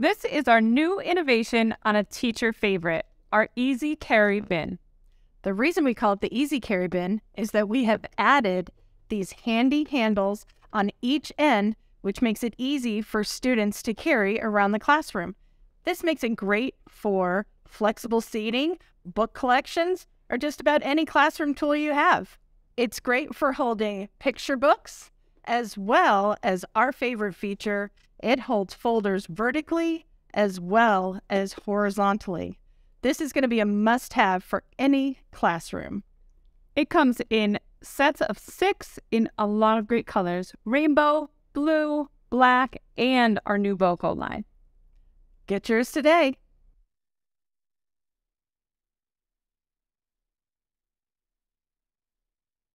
This is our new innovation on a teacher favorite, our Easy Carry Bin. The reason we call it the Easy Carry Bin is that we have added these handy handles on each end, which makes it easy for students to carry around the classroom. This makes it great for flexible seating, book collections, or just about any classroom tool you have. It's great for holding picture books, as well as our favorite feature, it holds folders vertically as well as horizontally. This is going to be a must have for any classroom. It comes in sets of six in a lot of great colors rainbow, blue, black, and our new BOCO line. Get yours today.